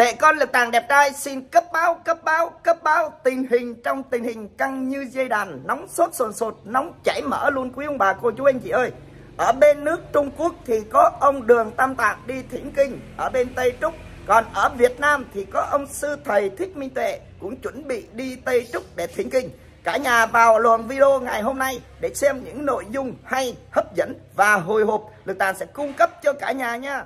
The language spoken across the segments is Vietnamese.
Tệ con lực tàng đẹp trai xin cấp báo, cấp báo, cấp báo tình hình trong tình hình căng như dây đàn, nóng sốt sồn sột, nóng chảy mỡ luôn quý ông bà cô chú anh chị ơi. Ở bên nước Trung Quốc thì có ông Đường Tam Tạng đi thỉnh kinh, ở bên Tây Trúc. Còn ở Việt Nam thì có ông sư thầy Thích Minh Tuệ cũng chuẩn bị đi Tây Trúc để thỉnh kinh. Cả nhà vào luồng video ngày hôm nay để xem những nội dung hay, hấp dẫn và hồi hộp lực tàng sẽ cung cấp cho cả nhà nha.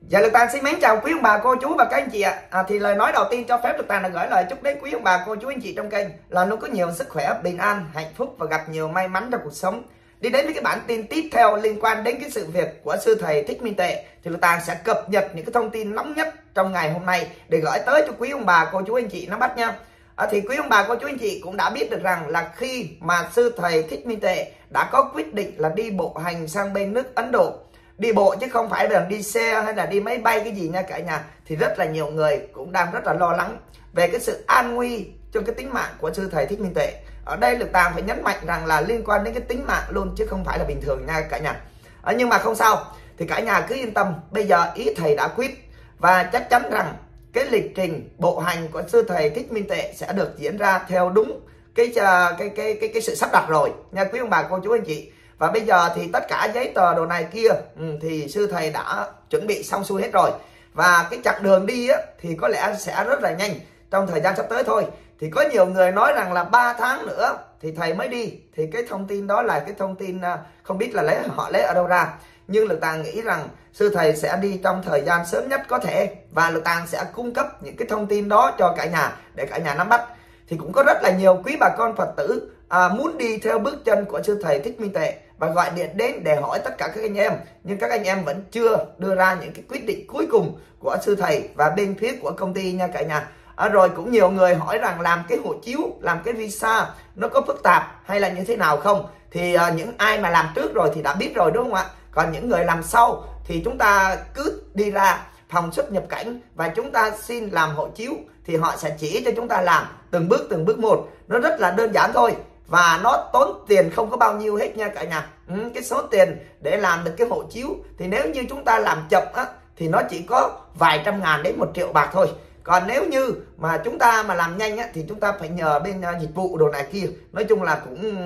Dạ Lực Tàng xin mến chào quý ông bà cô chú và các anh chị ạ. À, thì lời nói đầu tiên cho phép Lực Tàng là gửi lời chúc đến quý ông bà cô chú anh chị trong kênh là luôn có nhiều sức khỏe, bình an, hạnh phúc và gặp nhiều may mắn trong cuộc sống. Đi đến với cái bản tin tiếp theo liên quan đến cái sự việc của sư thầy Thích Minh Tệ thì Lực Tàng sẽ cập nhật những cái thông tin nóng nhất trong ngày hôm nay để gửi tới cho quý ông bà cô chú anh chị nắm bắt nha. À, thì quý ông bà cô chú anh chị cũng đã biết được rằng là khi mà sư thầy Thích Minh Tệ đã có quyết định là đi bộ hành sang bên nước Ấn Độ đi bộ chứ không phải là đi xe hay là đi máy bay cái gì nha cả nhà. Thì rất là nhiều người cũng đang rất là lo lắng về cái sự an nguy cho cái tính mạng của sư thầy thích minh tuệ. Ở đây lực tàng phải nhấn mạnh rằng là liên quan đến cái tính mạng luôn chứ không phải là bình thường nha cả nhà. À, nhưng mà không sao thì cả nhà cứ yên tâm bây giờ ý thầy đã quyết. Và chắc chắn rằng cái lịch trình bộ hành của sư thầy thích minh tuệ sẽ được diễn ra theo đúng cái à, cái cái cái cái sự sắp đặt rồi. Nha quý ông bà cô chú anh chị và bây giờ thì tất cả giấy tờ đồ này kia ừ, thì sư thầy đã chuẩn bị xong xuôi hết rồi. Và cái chặng đường đi á, thì có lẽ sẽ rất là nhanh. Trong thời gian sắp tới thôi. Thì có nhiều người nói rằng là 3 tháng nữa thì thầy mới đi. Thì cái thông tin đó là cái thông tin à, không biết là lấy họ lấy ở đâu ra. Nhưng lực tàng nghĩ rằng sư thầy sẽ đi trong thời gian sớm nhất có thể. Và lực tàng sẽ cung cấp những cái thông tin đó cho cả nhà để cả nhà nắm bắt. Thì cũng có rất là nhiều quý bà con phật tử à, muốn đi theo bước chân của sư thầy thích minh tệ và gọi điện đến để hỏi tất cả các anh em. Nhưng các anh em vẫn chưa đưa ra những cái quyết định cuối cùng của sư thầy và bên phía của công ty nha cả nhà. À, rồi cũng nhiều người hỏi rằng làm cái hộ chiếu làm cái visa nó có phức tạp hay là như thế nào không? Thì à, những ai mà làm trước rồi thì đã biết rồi đúng không ạ? Còn những người làm sau thì chúng ta cứ đi ra phòng xuất nhập cảnh và chúng ta xin làm hộ chiếu thì họ sẽ chỉ cho chúng ta làm từng bước từng bước một. Nó rất là đơn giản thôi và nó tốn tiền không có bao nhiêu hết nha cả nhà. Ừ, cái số tiền để làm được cái hộ chiếu thì nếu như chúng ta làm chậm á thì nó chỉ có vài trăm ngàn đến một triệu bạc thôi. Còn nếu như mà chúng ta mà làm nhanh á, thì chúng ta phải nhờ bên uh, dịch vụ đồ này kia. Nói chung là cũng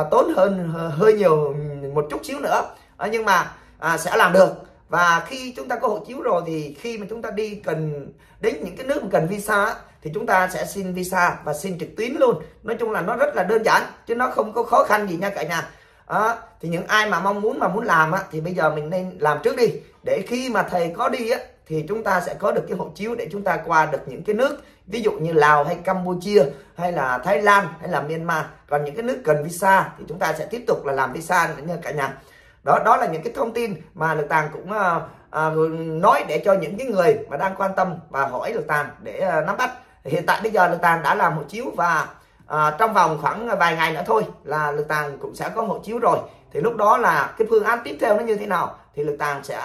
uh, tốn hơn uh, hơi nhiều một chút xíu nữa. Uh, nhưng mà uh, sẽ làm được và khi chúng ta có hộ chiếu rồi thì khi mà chúng ta đi cần đến những cái nước mà cần visa thì chúng ta sẽ xin visa và xin trực tuyến luôn. Nói chung là nó rất là đơn giản chứ nó không có khó khăn gì nha cả nhà. À, thì những ai mà mong muốn mà muốn làm á, thì bây giờ mình nên làm trước đi. Để khi mà thầy có đi á, thì chúng ta sẽ có được cái hộ chiếu để chúng ta qua được những cái nước ví dụ như Lào hay Campuchia hay là Thái Lan hay là Myanmar. Còn những cái nước cần visa thì chúng ta sẽ tiếp tục là làm visa nữa nha cả nhà đó đó là những cái thông tin mà lực tàng cũng uh, nói để cho những cái người mà đang quan tâm và hỏi lực tàng để uh, nắm bắt. Hiện tại bây giờ lực tàng đã làm hộ chiếu và uh, trong vòng khoảng vài ngày nữa thôi là lực tàng cũng sẽ có hộ chiếu rồi. Thì lúc đó là cái phương án tiếp theo nó như thế nào thì lực tàng sẽ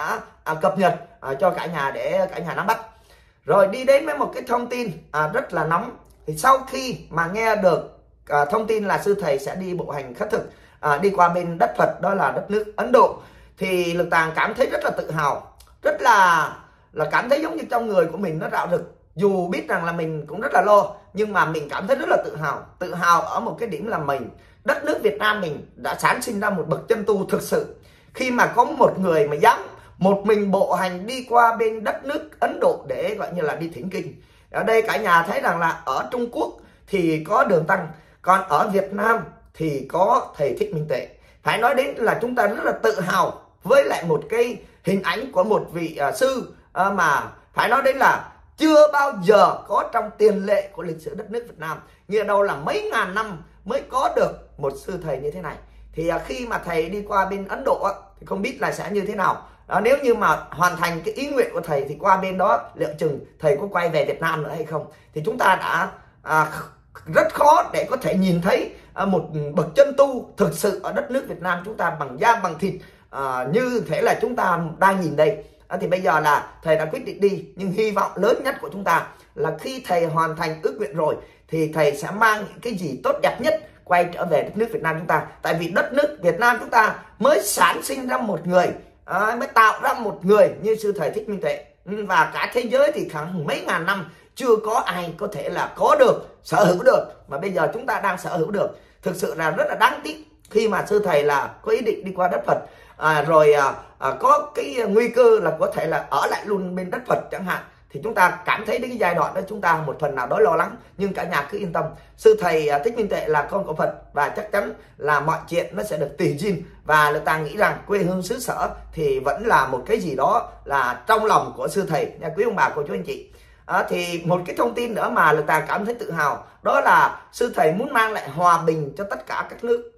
uh, cập nhật uh, cho cả nhà để cả nhà nắm bắt. Rồi đi đến với một cái thông tin uh, rất là nóng. Thì sau khi mà nghe được uh, thông tin là sư thầy sẽ đi bộ hành khất thực à, đi qua bên đất Phật đó là đất nước Ấn Độ thì lực tàng cảm thấy rất là tự hào rất là là cảm thấy giống như trong người của mình nó rạo rực. Dù biết rằng là mình cũng rất là lo nhưng mà mình cảm thấy rất là tự hào. Tự hào ở một cái điểm là mình đất nước Việt Nam mình đã sản sinh ra một bậc chân tu thực sự. Khi mà có một người mà dám một mình bộ hành đi qua bên đất nước Ấn Độ để gọi như là đi thỉnh kinh. Ở đây cả nhà thấy rằng là ở Trung Quốc thì có đường tăng còn ở Việt Nam thì có thầy thích minh tuệ. Phải nói đến là chúng ta rất là tự hào với lại một cái hình ảnh của một vị uh, sư uh, mà phải nói đến là chưa bao giờ có trong tiền lệ của lịch sử đất nước Việt Nam. Như đâu là mấy ngàn năm mới có được một sư thầy như thế này. Thì uh, khi mà thầy đi qua bên Ấn Độ thì không biết là sẽ như thế nào. Đó, nếu như mà hoàn thành cái ý nguyện của thầy thì qua bên đó liệu chừng thầy có quay về Việt Nam nữa hay không? Thì chúng ta đã à, rất khó để có thể nhìn thấy À, một bậc chân tu thực sự ở đất nước Việt Nam chúng ta bằng da bằng thịt à, như thế là chúng ta đang nhìn đây. À, thì bây giờ là thầy đã quyết định đi nhưng hy vọng lớn nhất của chúng ta là khi thầy hoàn thành ước nguyện rồi thì thầy sẽ mang những cái gì tốt đẹp nhất quay trở về đất nước Việt Nam chúng ta. Tại vì đất nước Việt Nam chúng ta mới sản sinh ra một người à, mới tạo ra một người như sư thầy thích minh tuệ. Ừ, và cả thế giới thì khoảng mấy ngàn năm chưa có ai có thể là có được sở hữu được. Mà bây giờ chúng ta đang sở hữu được thực sự là rất là đáng tiếc khi mà sư thầy là có ý định đi qua đất Phật. À, rồi à, à, có cái nguy cơ là có thể là ở lại luôn bên đất Phật chẳng hạn. Thì chúng ta cảm thấy đến cái giai đoạn đó chúng ta một phần nào đó lo lắng nhưng cả nhà cứ yên tâm. Sư thầy à, thích minh tuệ là con của phật và chắc chắn là mọi chuyện nó sẽ được tùy duyên. Và người ta nghĩ rằng quê hương xứ sở thì vẫn là một cái gì đó là trong lòng của sư thầy. Nha quý ông bà cô chú anh chị à, thì một cái thông tin nữa mà là ta cảm thấy tự hào đó là sư thầy muốn mang lại hòa bình cho tất cả các nước.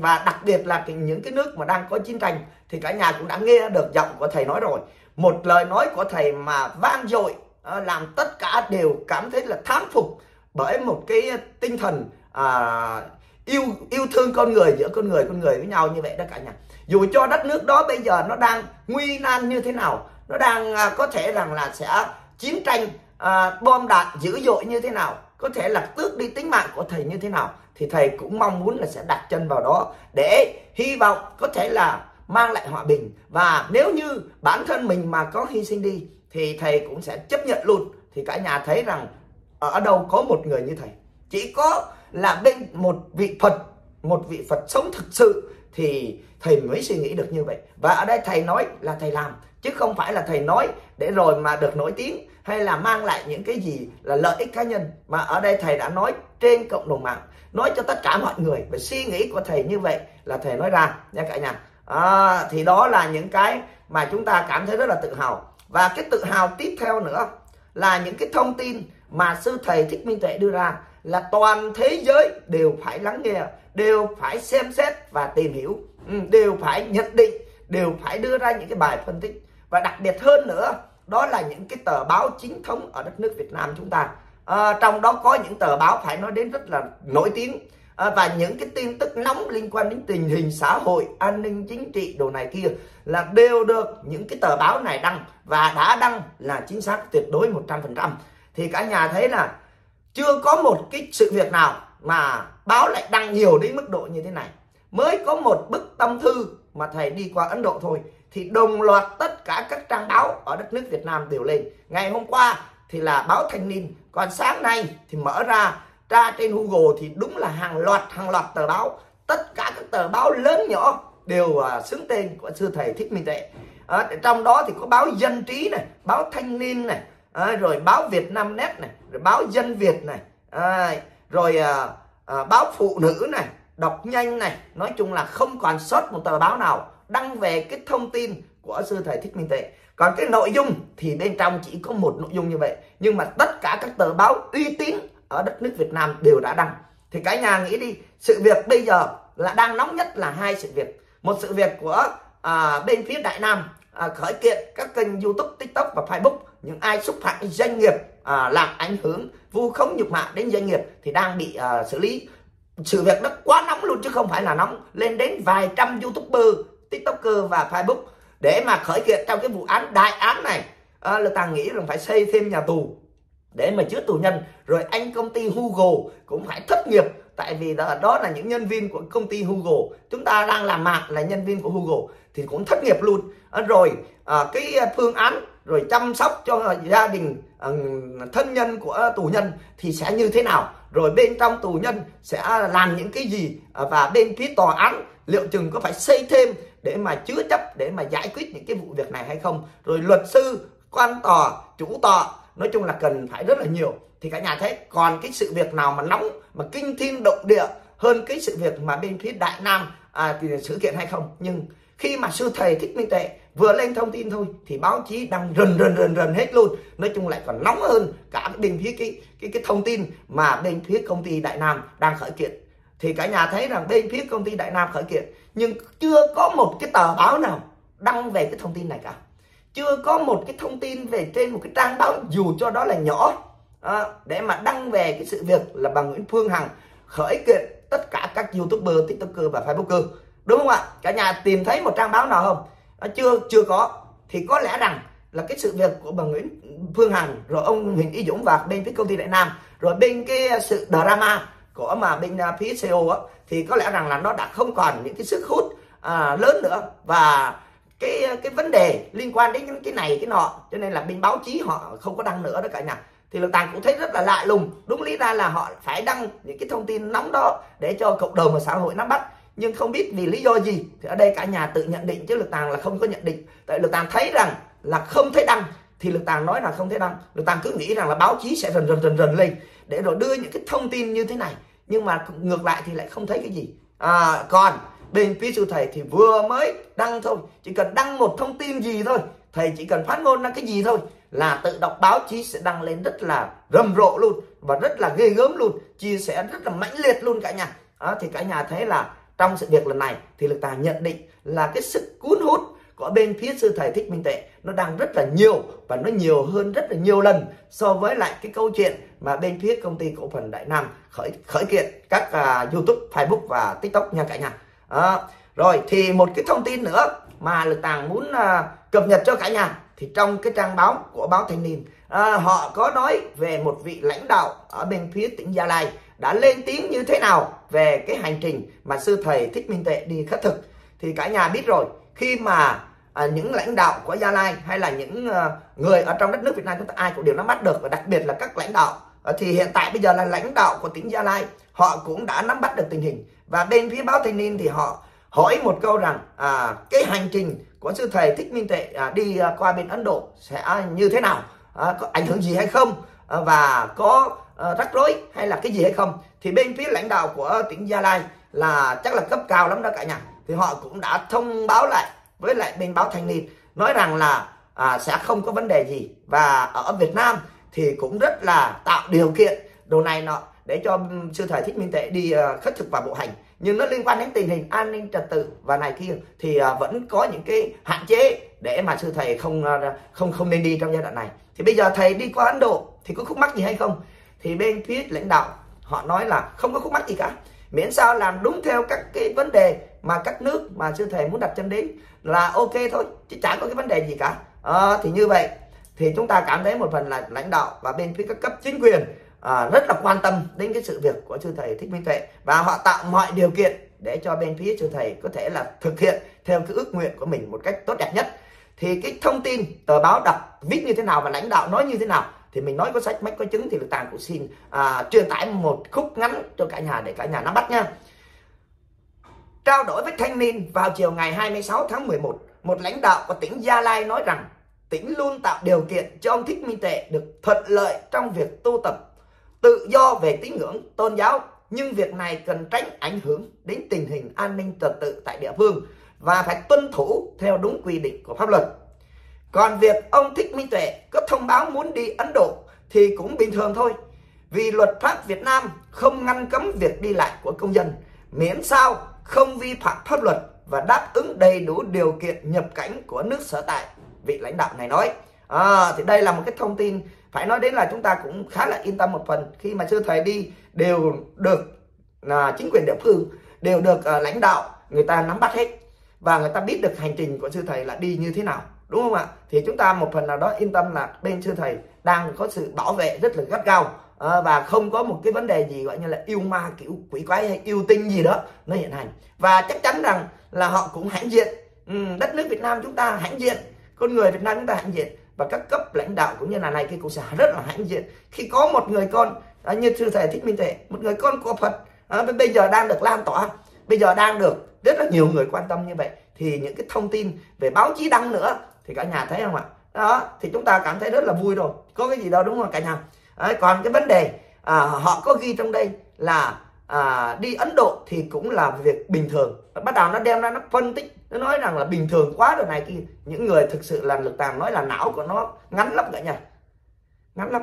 Và đặc biệt là những cái nước mà đang có chiến tranh thì cả nhà cũng đã nghe được giọng của thầy nói rồi. Một lời nói của thầy mà vang dội ờ, làm tất cả đều cảm thấy là thán phục bởi một cái tinh thần à, yêu yêu thương con người giữa con người con người với nhau như vậy đó cả nhà. Dù cho đất nước đó bây giờ nó đang nguy nan như thế nào nó đang à, có thể rằng là sẽ chiến tranh à, bom đạn dữ dội như thế nào có thể là tước đi tính mạng của thầy như thế nào thì thầy cũng mong muốn là sẽ đặt chân vào đó để hy vọng có thể là mang lại hòa bình. Và nếu như bản thân mình mà có hy sinh đi thì thầy cũng sẽ chấp nhận luôn. Thì cả nhà thấy rằng ở đâu có một người như thầy. Chỉ có là bên một vị Phật một vị Phật sống thực sự thì thầy mới suy nghĩ được như vậy. Và ở đây thầy nói là thầy làm chứ không phải là thầy nói để rồi mà được nổi tiếng hay là mang lại những cái gì là lợi ích cá nhân. Mà ở đây thầy đã nói trên cộng đồng mạng nói cho tất cả mọi người. Về suy nghĩ của thầy như vậy là thầy nói ra nha cả nhà. À, thì đó là những cái mà chúng ta cảm thấy rất là tự hào. Và cái tự hào tiếp theo nữa là những cái thông tin mà sư thầy thích minh tuệ đưa ra là toàn thế giới đều phải lắng nghe đều phải xem xét và tìm hiểu ừ, đều phải nhận định đều phải đưa ra những cái bài phân tích. Và đặc biệt hơn nữa đó là những cái tờ báo chính thống ở đất nước Việt Nam chúng ta. À, trong đó có những tờ báo phải nói đến rất là nổi tiếng. À, và những cái tin tức nóng liên quan đến tình hình xã hội an ninh chính trị đồ này kia là đều được những cái tờ báo này đăng. Và đã đăng là chính xác tuyệt đối 100% thì cả nhà thấy là chưa có một cái sự việc nào mà báo lại đăng nhiều đến mức độ như thế này. Mới có một bức tâm thư mà thầy đi qua Ấn Độ thôi thì đồng loạt tất cả các trang báo ở đất nước Việt Nam đều lên. Ngày hôm qua thì là báo Thanh niên còn sáng nay thì mở ra tra trên Google thì đúng là hàng loạt hàng loạt tờ báo. Tất cả các tờ báo lớn nhỏ đều uh, xứng tên của sư thầy thích minh tuệ. À, trong đó thì có báo dân trí này báo thanh niên này à, rồi báo việt nam net này rồi báo dân việt này. À, rồi à, à, báo phụ nữ này đọc nhanh này. Nói chung là không còn sót một tờ báo nào đăng về cái thông tin của sư thầy thích minh tuệ. Còn cái nội dung thì bên trong chỉ có một nội dung như vậy. Nhưng mà tất cả các tờ báo uy tín ở đất nước Việt Nam đều đã đăng. Thì cả nhà nghĩ đi sự việc bây giờ là đang nóng nhất là hai sự việc. Một sự việc của à, bên phía Đại Nam à, khởi kiện các kênh YouTube, TikTok và Facebook những ai xúc phạm doanh nghiệp à, làm ảnh hưởng vu khống nhục mạ đến doanh nghiệp thì đang bị à, xử lý. Sự việc đó quá nóng luôn chứ không phải là nóng. Lên đến vài trăm youtuber tiktoker và facebook để mà khởi kiện trong cái vụ án đại án này. À, là ta nghĩ rằng phải xây thêm nhà tù để mà chứa tù nhân. Rồi anh công ty Google cũng phải thất nghiệp. Tại vì đó, đó là những nhân viên của công ty Google chúng ta đang làm mạng là nhân viên của Google thì cũng thất nghiệp luôn. À, rồi à, cái phương án rồi chăm sóc cho gia đình ờ, thân nhân của tù nhân thì sẽ như thế nào? Rồi bên trong tù nhân sẽ làm những cái gì? Ờ, và bên phía tòa án liệu chừng có phải xây thêm để mà chứa chấp để mà giải quyết những cái vụ việc này hay không? Rồi luật sư quan tòa chủ tòa nói chung là cần phải rất là nhiều. Thì cả nhà thấy còn cái sự việc nào mà nóng mà kinh thiên động địa hơn cái sự việc mà bên phía đại nam à, thì sự kiện hay không? Nhưng khi mà sư thầy thích minh tuệ vừa lên thông tin thôi thì báo chí đang rần rần rần rần hết luôn. Nói chung lại còn nóng hơn cả bên phía cái cái cái thông tin mà bên phía công ty đại nam đang khởi kiện. Thì cả nhà thấy rằng bên phía công ty đại nam khởi kiện nhưng chưa có một cái tờ báo nào đăng về cái thông tin này cả. Chưa có một cái thông tin về trên một cái trang báo dù cho đó là nhỏ à, để mà đăng về cái sự việc là bà Nguyễn Phương Hằng khởi kiện tất cả các youtuber, tiktoker và facebooker. Đúng không ạ? Cả nhà tìm thấy một trang báo nào không? À, chưa chưa có. Thì có lẽ rằng là cái sự việc của bà Nguyễn Phương Hằng rồi ông Huỳnh Y Dũng và bên phía công ty Đại Nam rồi bên cái sự drama của mà bên à, phía CEO á thì có lẽ rằng là nó đã không còn những cái sức hút à, lớn nữa. Và cái cái vấn đề liên quan đến cái này cái nọ cho nên là bên báo chí họ không có đăng nữa đó cả nhà. Thì lực tàng cũng thấy rất là lạ lùng. Đúng lý ra là họ phải đăng những cái thông tin nóng đó để cho cộng đồng và xã hội nắm bắt nhưng không biết vì lý do gì thì ở đây cả nhà tự nhận định chứ lực tàng là không có nhận định. Tại lực tàng thấy rằng là không thấy đăng thì lực tàng nói là không thấy đăng. Lực tàng cứ nghĩ rằng là báo chí sẽ rần rần rần rần lên để rồi đưa những cái thông tin như thế này. Nhưng mà ngược lại thì lại không thấy cái gì. À, còn bên phía sư thầy thì vừa mới đăng thôi. Chỉ cần đăng một thông tin gì thôi thầy chỉ cần phát ngôn ra cái gì thôi là tự đọc báo chí sẽ đăng lên rất là rầm rộ luôn và rất là ghê gớm luôn chia sẻ rất là mãnh liệt luôn cả nhà. Đó, thì cả nhà thấy là trong sự việc lần này thì lực tài nhận định là cái sức cuốn hút của bên phía sư thầy thích minh tuệ nó đang rất là nhiều và nó nhiều hơn rất là nhiều lần so với lại cái câu chuyện mà bên phía công ty cổ phần đại nam khởi khởi kiện các uh, youtube facebook và tiktok nha cả nhà. À, rồi thì một cái thông tin nữa mà lực tàng muốn uh, cập nhật cho cả nhà thì trong cái trang báo của báo thanh niên à, họ có nói về một vị lãnh đạo ở bên phía tỉnh gia lai đã lên tiếng như thế nào về cái hành trình mà sư thầy thích minh tuệ đi khất thực. Thì cả nhà biết rồi khi mà à, những lãnh đạo của gia lai hay là những à, người ở trong đất nước việt nam chúng ta ai cũng đều nắm bắt được và đặc biệt là các lãnh đạo à, thì hiện tại bây giờ là lãnh đạo của tỉnh gia lai họ cũng đã nắm bắt được tình hình. Và bên phía báo thanh niên thì họ hỏi một câu rằng à, cái hành trình của sư thầy thích minh tuệ à, đi à, qua bên ấn độ sẽ như thế nào? À, có ảnh hưởng gì hay không? Ờ, và có ờ, rắc rối hay là cái gì hay không thì bên phía lãnh đạo của tỉnh gia lai là chắc là cấp cao lắm đó cả nhà. Thì họ cũng đã thông báo lại với lại bên báo thanh niên nói rằng là à, sẽ không có vấn đề gì. Và ở Việt Nam thì cũng rất là tạo điều kiện đồ này nọ để cho sư thầy thích minh tệ đi uh, khất thực và bộ hành. Nhưng nó liên quan đến tình hình an ninh trật tự và này kia thì uh, vẫn có những cái hạn chế để mà sư thầy không uh, không không nên đi trong giai đoạn này. Thì bây giờ thầy đi qua Ấn Độ thì có khúc mắc gì hay không? Thì bên phía lãnh đạo họ nói là không có khúc mắc gì cả. Miễn sao làm đúng theo các cái vấn đề mà các nước mà sư thầy muốn đặt chân đến là ok thôi chứ chẳng có cái vấn đề gì cả. À, thì như vậy thì chúng ta cảm thấy một phần là lãnh đạo và bên phía các cấp chính quyền à, rất là quan tâm đến cái sự việc của sư thầy thích minh tuệ và họ tạo mọi điều kiện để cho bên phía sư thầy có thể là thực hiện theo cái ước nguyện của mình một cách tốt đẹp nhất. Thì cái thông tin tờ báo đọc viết như thế nào và lãnh đạo nói như thế nào thì mình nói có sách mách có chứng thì lực tàng cũng xin à, truyền tải một khúc ngắn cho cả nhà để cả nhà nắm bắt nha. Trao đổi với thanh niên vào chiều ngày 26 tháng 11 một lãnh đạo của tỉnh Gia Lai nói rằng tỉnh luôn tạo điều kiện cho ông Thích Minh Tệ được thuận lợi trong việc tu tập tự do về tín ngưỡng tôn giáo. Nhưng việc này cần tránh ảnh hưởng đến tình hình an ninh trật tự tại địa phương và phải tuân thủ theo đúng quy định của pháp luật còn việc ông Thích Minh Tuệ có thông báo muốn đi Ấn Độ thì cũng bình thường thôi. Vì luật pháp Việt Nam không ngăn cấm việc đi lại của công dân, miễn sao không vi phạm pháp luật và đáp ứng đầy đủ điều kiện nhập cảnh của nước sở tại. Vị lãnh đạo này nói. À, thì đây là một cái thông tin phải nói đến là chúng ta cũng khá là yên tâm một phần khi mà sư thầy đi đều được là chính quyền địa phương đều được uh, lãnh đạo người ta nắm bắt hết và người ta biết được hành trình của sư thầy là đi như thế nào đúng không ạ? Thì chúng ta một phần nào đó yên tâm là bên sư thầy đang có sự bảo vệ rất là gắt gao. À, và không có một cái vấn đề gì gọi như là yêu ma kiểu quỷ quái hay yêu tinh gì đó nó hiện hành. Và chắc chắn rằng là họ cũng hãnh diện. Ừ, đất nước Việt Nam chúng ta hãnh diện. Con người Việt Nam chúng ta hãnh diện. Và các cấp lãnh đạo cũng như là này kia cũng sẽ rất là hãnh diện. Khi có một người con à, như sư thầy thích minh tuệ một người con của Phật à, bây giờ đang được lan tỏa bây giờ đang được rất là nhiều người quan tâm như vậy thì những cái thông tin về báo chí đăng nữa thì cả nhà thấy không ạ? Đó thì chúng ta cảm thấy rất là vui rồi. Có cái gì đâu đúng không cả nhà? Đấy, còn cái vấn đề à, họ có ghi trong đây là à, đi Ấn Độ thì cũng là việc bình thường. Bắt đầu nó đem ra nó phân tích nó nói rằng là bình thường quá rồi này kia những người thực sự là lực tàng nói là não của nó ngắn lắm cả nhà. Ngắn lắm.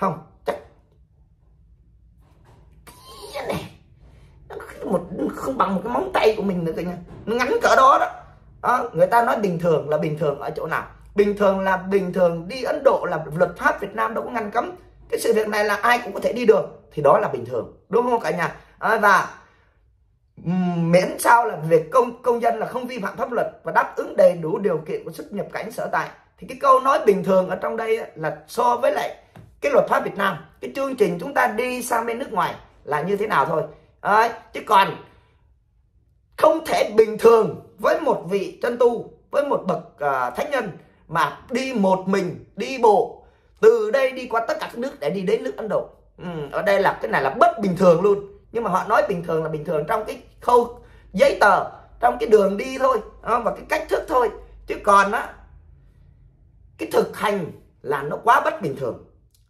Không chắc. Này một không bằng một cái móng tay của mình nữa cả nhà. Nó ngắn cỡ đó đó à, người ta nói bình thường là bình thường ở chỗ nào? Bình thường là bình thường đi Ấn Độ là luật pháp Việt Nam đâu có ngăn cấm. Cái sự việc này là ai cũng có thể đi được. Thì đó là bình thường đúng không cả nhà? À, và miễn sao là việc công công dân là không vi phạm pháp luật và đáp ứng đầy đủ điều kiện của xuất nhập cảnh sở tại. Thì cái câu nói bình thường ở trong đây là so với lại cái luật pháp Việt Nam cái chương trình chúng ta đi sang bên nước ngoài là như thế nào thôi. À, chứ còn không thể bình thường với một vị chân tu với một bậc uh, thánh nhân mà đi một mình đi bộ từ đây đi qua tất cả các nước để đi đến nước Ấn Độ. Ừ, ở đây là cái này là bất bình thường luôn. Nhưng mà họ nói bình thường là bình thường trong cái khâu giấy tờ trong cái đường đi thôi và cái cách thức thôi. Chứ còn á cái thực hành là nó quá bất bình thường.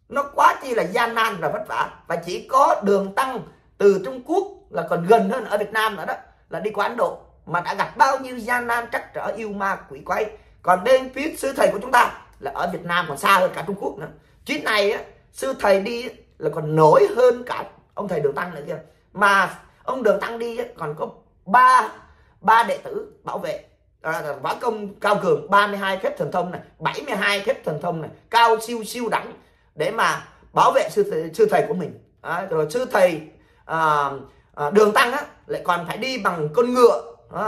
Nó quá chi là gian nan và vất vả. Và chỉ có đường tăng từ Trung Quốc là còn gần hơn ở Việt Nam nữa đó là đi qua Ấn Độ mà đã gặp bao nhiêu gian nan trắc trở yêu ma quỷ quái. Còn bên phía sư thầy của chúng ta là ở Việt Nam còn xa hơn cả Trung Quốc nữa. Chuyến này á, sư thầy đi là còn nổi hơn cả ông thầy Đường Tăng nữa kia mà ông Đường Tăng đi còn có ba ba đệ tử bảo vệ. À, võ công cao cường 32 phép thần thông này 72 phép thần thông này cao siêu siêu đẳng để mà bảo vệ sư thầy, sư thầy của mình. À, rồi sư thầy à, à, đường tăng á lại còn phải đi bằng con ngựa à,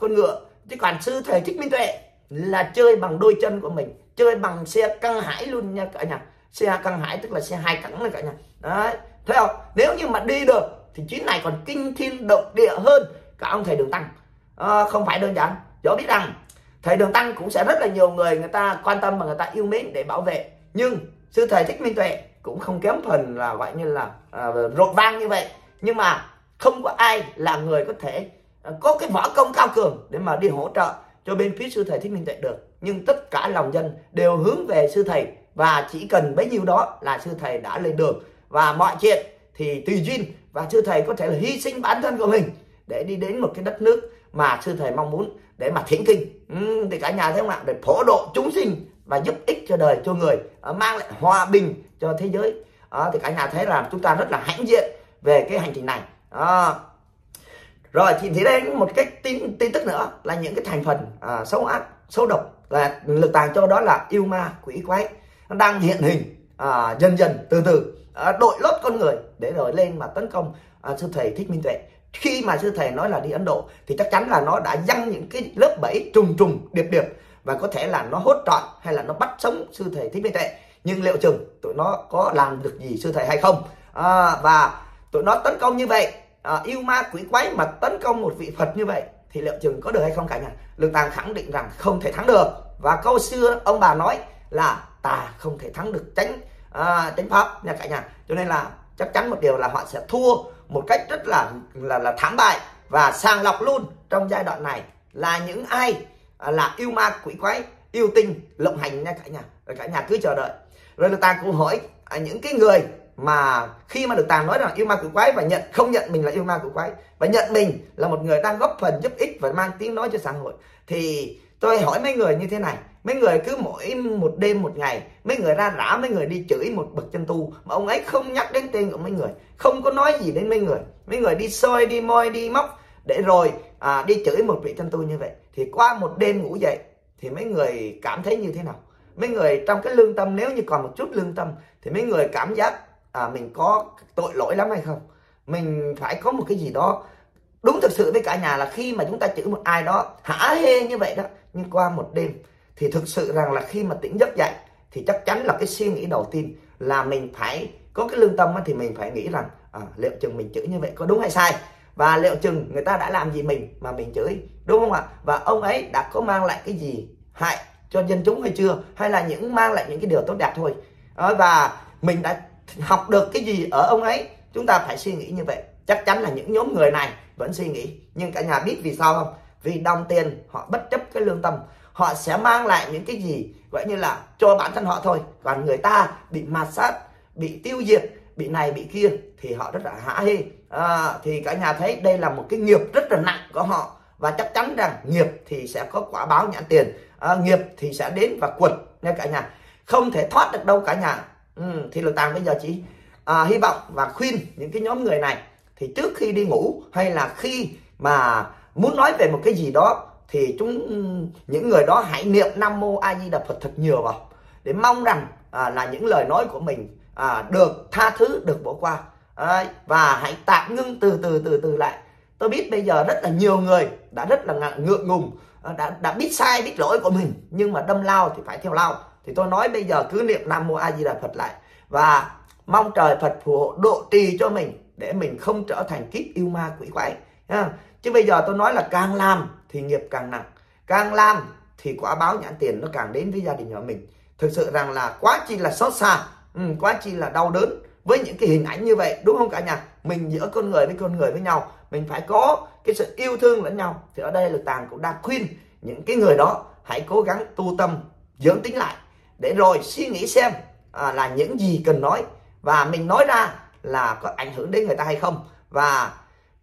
con ngựa. Chứ còn sư thầy thích minh tuệ là chơi bằng đôi chân của mình chơi bằng xe căng hải luôn nha cả nhà. Xe căng hải tức là xe hai cẳng này cả nhà. Đấy thấy không? Nếu như mà đi được thì chuyến này còn kinh thiên động địa hơn cả ông thầy đường tăng. À, không phải đơn giản. Dẫu biết rằng thầy đường tăng cũng sẽ rất là nhiều người người ta quan tâm và người ta yêu mến để bảo vệ. Nhưng sư thầy thích minh tuệ cũng không kém phần là gọi như là à, rộn vang như vậy. Nhưng mà không có ai là người có thể À, có cái võ công cao cường để mà đi hỗ trợ cho bên phía sư thầy thích minh tuệ được. Nhưng tất cả lòng dân đều hướng về sư thầy và chỉ cần bấy nhiêu đó là sư thầy đã lên đường. Và mọi chuyện thì tùy duyên và sư thầy có thể là hy sinh bản thân của mình để đi đến một cái đất nước mà sư thầy mong muốn để mà thỉnh kinh. Ừ, thì cả nhà thấy không ạ? Để phổ độ chúng sinh và giúp ích cho đời cho người ờ, mang lại hòa bình cho thế giới. À, thì cả nhà thấy là chúng ta rất là hãnh diện về cái hành trình này. À, rồi thì thì đây một cái tin tin tức nữa là những cái thành phần à, xấu ác xấu độc là lực tàng cho đó là yêu ma quỷ quái nó đang hiện hình à, dần dần từ từ à, đội lốt con người để rồi lên mà tấn công à, sư thầy thích minh tuệ. Khi mà sư thầy nói là đi ấn độ thì chắc chắn là nó đã dăng những cái lớp bẫy trùng trùng điệp điệp và có thể là nó hốt trọn hay là nó bắt sống sư thầy thích minh tuệ. Nhưng liệu chừng tụi nó có làm được gì sư thầy hay không? À, và tụi nó tấn công như vậy à, yêu ma quỷ quái mà tấn công một vị phật như vậy thì liệu chừng có được hay không cả nhà? Lương tàng khẳng định rằng không thể thắng được. Và câu xưa ông bà nói là ta không thể thắng được tránh à, tránh pháp nha cả nhà. Cho nên là chắc chắn một điều là họ sẽ thua một cách rất là là là thảm bại và sàng lọc luôn. Trong giai đoạn này là những ai à, là yêu ma quỷ quái yêu tinh lộng hành nha cả nhà. Rồi cả nhà cứ chờ đợi. Rồi được tàng cũng hỏi à, những cái người mà khi mà được tàng nói rằng yêu ma quỷ quái và nhận không nhận mình là yêu ma quỷ quái và nhận mình là một người đang góp phần giúp ích và mang tiếng nói cho xã hội thì tôi hỏi mấy người như thế này mấy người cứ mỗi một đêm một ngày mấy người ra rã mấy người đi chửi một bậc chân tu mà ông ấy không nhắc đến tên của mấy người không có nói gì đến mấy người. Mấy người đi soi đi moi đi móc để rồi à, đi chửi một vị chân tu như vậy. Thì qua một đêm ngủ dậy thì mấy người cảm thấy như thế nào? Mấy người trong cái lương tâm nếu như còn một chút lương tâm thì mấy người cảm giác à, mình có tội lỗi lắm hay không? Mình phải có một cái gì đó đúng thực sự với cả nhà là khi mà chúng ta chửi một ai đó hả hê như vậy đó nhưng qua một đêm thì thực sự rằng là khi mà tỉnh giấc dậy thì chắc chắn là cái suy nghĩ đầu tiên là mình phải có cái lương tâm thì mình phải nghĩ rằng à, liệu chừng mình chửi như vậy có đúng hay sai? Và liệu chừng người ta đã làm gì mình mà mình chửi đúng không ạ? Và ông ấy đã có mang lại cái gì hại cho dân chúng hay chưa? Hay là những mang lại những cái điều tốt đẹp thôi? À, và mình đã học được cái gì ở ông ấy chúng ta phải suy nghĩ như vậy. Chắc chắn là những nhóm người này vẫn suy nghĩ nhưng cả nhà biết vì sao không? Vì đồng tiền họ bất chấp cái lương tâm. Họ sẽ mang lại những cái gì? Gọi như là cho bản thân họ thôi. Còn người ta bị mạt sát bị tiêu diệt bị này bị kia thì họ rất là hả hê. À, thì cả nhà thấy đây là một cái nghiệp rất là nặng của họ. Và chắc chắn rằng nghiệp thì sẽ có quả báo nhãn tiền. À, nghiệp thì sẽ đến và quật. Nha cả nhà không thể thoát được đâu cả nhà ừ, thì lực tàng bây giờ chỉ à, hy vọng và khuyên những cái nhóm người này thì trước khi đi ngủ hay là khi mà muốn nói về một cái gì đó thì chúng những người đó hãy niệm nam mô a di đà phật thật nhiều vào để mong rằng à, là những lời nói của mình à, được tha thứ được bỏ qua. À, và hãy tạm ngưng từ từ từ từ lại. Tôi biết bây giờ rất là nhiều người đã rất là ngượng ngùng à, đã đã biết sai biết lỗi của mình nhưng mà đâm lao thì phải theo lao thì tôi nói bây giờ cứ niệm nam mô a di đà phật lại. Và mong trời phật phù hộ độ trì cho mình để mình không trở thành kiếp yêu ma quỷ quái. Chứ bây giờ tôi nói là càng làm thì nghiệp càng nặng. Càng làm thì quả báo nhãn tiền nó càng đến với gia đình nhà mình. Thực sự rằng là quá chi là xót xa ừ, quá chi là đau đớn với những cái hình ảnh như vậy đúng không cả nhà? Mình giữa con người với con người với nhau mình phải có cái sự yêu thương lẫn nhau. Thì ở đây là tàng cũng đang khuyên những cái người đó hãy cố gắng tu tâm dưỡng tính lại để rồi suy nghĩ xem à, là những gì cần nói. Và mình nói ra là có ảnh hưởng đến người ta hay không. Và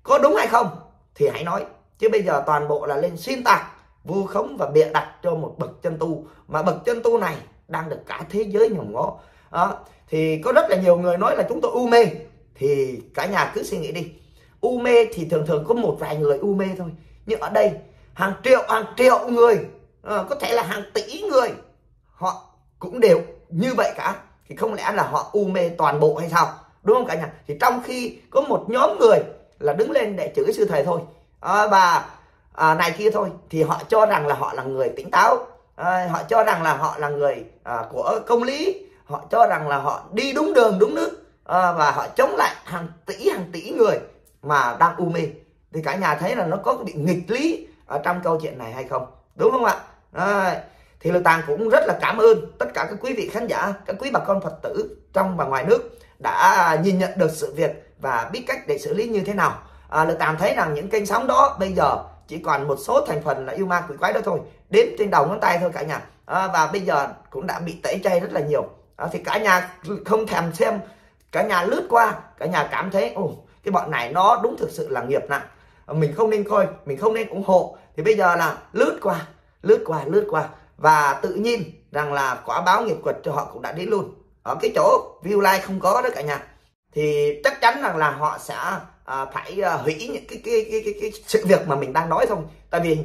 có đúng hay không thì hãy nói. Chứ bây giờ toàn bộ là lên xuyên tạc vu khống và bịa đặt cho một bậc chân tu. Mà bậc chân tu này đang được cả thế giới nhòm ngó. À, thì có rất là nhiều người nói là chúng tôi u mê. Thì cả nhà cứ suy nghĩ đi. U mê thì thường thường có một vài người u mê thôi. Nhưng ở đây hàng triệu hàng triệu người à, có thể là hàng tỷ người họ cũng đều như vậy cả. Thì không lẽ là họ u mê toàn bộ hay sao? Đúng không cả nhà? Thì trong khi có một nhóm người là đứng lên để chửi sư thầy thôi. À, và à, này kia thôi. Thì họ cho rằng là họ là người tỉnh táo. À, họ cho rằng là họ là người à, của công lý. Họ cho rằng là họ đi đúng đường đúng nước. À, và họ chống lại hàng tỷ hàng tỷ người mà đang u mê. Thì cả nhà thấy là nó có bị nghịch lý ở trong câu chuyện này hay không? Đúng không ạ? À, thì Lưu Tàng cũng rất là cảm ơn tất cả các quý vị khán giả các quý bà con Phật tử trong và ngoài nước đã nhìn nhận được sự việc và biết cách để xử lý như thế nào. À, Lưu Tàng thấy rằng những kênh sóng đó bây giờ chỉ còn một số thành phần là yêu ma quỷ quái đó thôi đếm trên đầu ngón tay thôi cả nhà. À, và bây giờ cũng đã bị tẩy chay rất là nhiều. À, thì cả nhà không thèm xem cả nhà lướt qua cả nhà cảm thấy ồ cái bọn này nó đúng thực sự là nghiệp nặng. Mình không nên coi mình không nên ủng hộ. Thì bây giờ là lướt qua lướt qua lướt qua và tự nhiên rằng là quả báo nghiệp quật cho họ cũng đã đến luôn. Ở cái chỗ view like không có đó cả nhà thì chắc chắn rằng là họ sẽ à, phải à, hủy những cái cái, cái cái cái sự việc mà mình đang nói thôi. Tại vì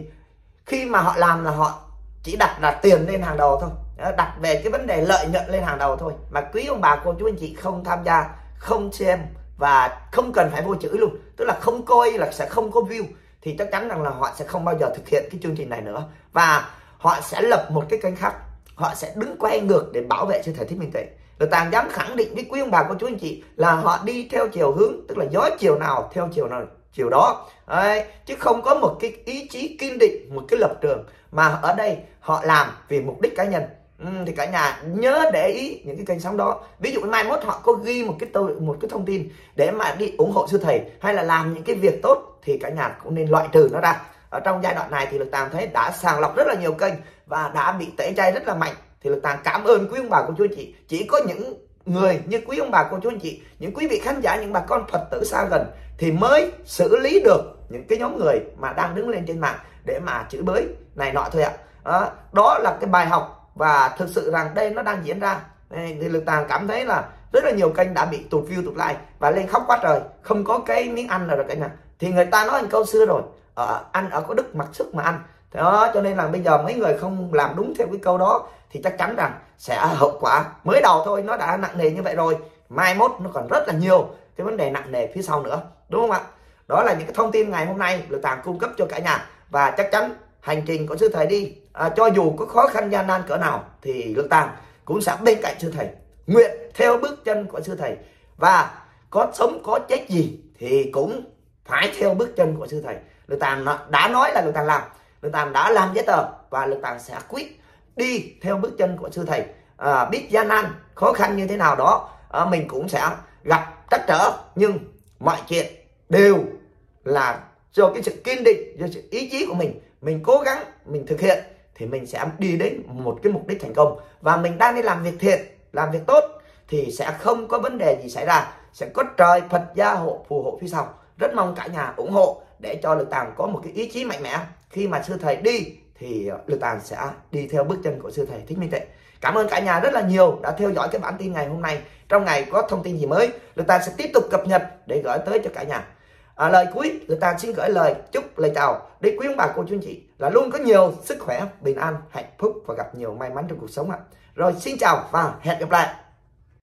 khi mà họ làm là họ chỉ đặt là tiền lên hàng đầu thôi. Đặt về cái vấn đề lợi nhuận lên hàng đầu thôi. Mà quý ông bà cô chú anh chị không tham gia không xem và không cần phải vô chữ luôn. Tức là không coi là sẽ không có view thì chắc chắn rằng là họ sẽ không bao giờ thực hiện cái chương trình này nữa. Và họ sẽ lập một cái kênh khác. Họ sẽ đứng quay ngược để bảo vệ cho thầy thích minh tuệ và tàng dám khẳng định với quý ông bà cô chú anh chị là họ đi theo chiều hướng tức là gió chiều nào theo chiều nào chiều đó. Đấy, chứ không có một cái ý chí kiên định một cái lập trường mà ở đây họ làm vì mục đích cá nhân. Ừ, thì cả nhà nhớ để ý những cái kênh sóng đó. Ví dụ mai mốt họ có ghi một cái tôi một cái thông tin để mà đi ủng hộ sư thầy hay là làm những cái việc tốt thì cả nhà cũng nên loại trừ nó ra ở trong giai đoạn này thì lực tàng thấy đã sàng lọc rất là nhiều kênh và đã bị tẩy chay rất là mạnh. Thì lực tàng cảm ơn quý ông bà cô chú anh chị. Chỉ có những người như quý ông bà cô chú anh chị những quý vị khán giả những bà con phật tử xa gần thì mới xử lý được những cái nhóm người mà đang đứng lên trên mạng để mà chửi bới này nọ thôi ạ. Đó, đó là cái bài học và thực sự rằng đây nó đang diễn ra. Thì lực tàng cảm thấy là rất là nhiều kênh đã bị tụt view tụt like và lên khóc quá trời. Không có cái miếng ăn nào rồi cả nhà thì người ta nói một câu xưa rồi Ờ, ở ăn ở có đức mặc sức mà ăn đó cho nên là bây giờ mấy người không làm đúng theo cái câu đó thì chắc chắn rằng sẽ hậu quả mới đầu thôi nó đã nặng nề như vậy rồi. Mai mốt nó còn rất là nhiều cái vấn đề nặng nề phía sau nữa đúng không ạ? Đó là những cái thông tin ngày hôm nay lực tàng cung cấp cho cả nhà. Và chắc chắn hành trình của sư thầy đi à, cho dù có khó khăn gian nan cỡ nào thì lực tàng cũng sẽ bên cạnh sư thầy nguyện theo bước chân của sư thầy. Và có sống có chết gì thì cũng phải theo bước chân của sư thầy lực tàng đã nói là lực tàng làm. Lực tàng đã làm giấy tờ và lực tàng sẽ quyết đi theo bước chân của sư thầy. À, biết gian nan khó khăn như thế nào đó à, mình cũng sẽ gặp trắc trở. Nhưng mọi chuyện đều là do cái sự kiên định do sự ý chí của mình. Mình cố gắng mình thực hiện thì mình sẽ đi đến một cái mục đích thành công. Và mình đang đi làm việc thiện làm việc tốt thì sẽ không có vấn đề gì xảy ra. Sẽ có trời Phật gia hộ phù hộ phía sau. Rất mong cả nhà ủng hộ để cho lực tàng có một cái ý chí mạnh mẽ. Khi mà sư thầy đi thì lực tàng sẽ đi theo bước chân của sư thầy thích minh tệ. Cảm ơn cả nhà rất là nhiều đã theo dõi cái bản tin ngày hôm nay. Trong ngày có thông tin gì mới lực tàng sẽ tiếp tục cập nhật để gửi tới cho cả nhà. À, lời cuối lực tàng xin gửi lời chúc lời chào đến quý ông bà cô chú anh chị là luôn có nhiều sức khỏe bình an hạnh phúc và gặp nhiều may mắn trong cuộc sống ạ. Rồi xin chào và hẹn gặp lại.